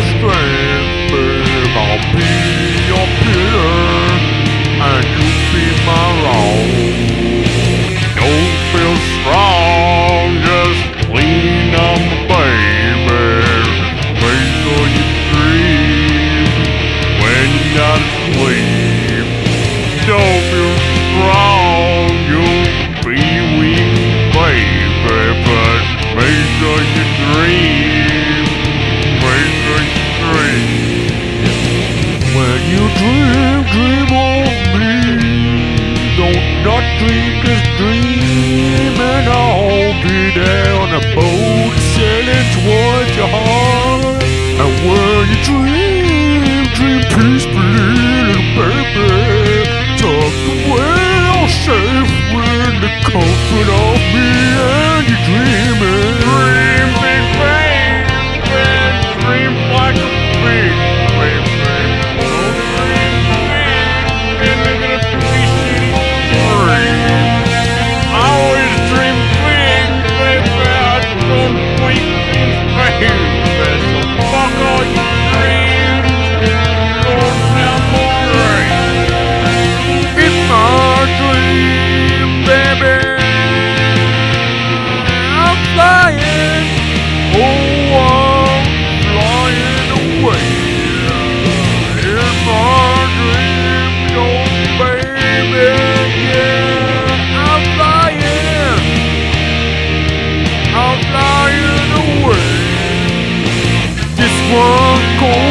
strength, babe, I'll be your pillar, and you'll be my rock. Don't feel strong, just lean on the baby. Wait till you dream, when you gotta sleep. Don't feel strong, you'll be weak, baby, but make sure you dream. dream, dream of me. Don't not dream, just dream. I'm flying away. This one goes.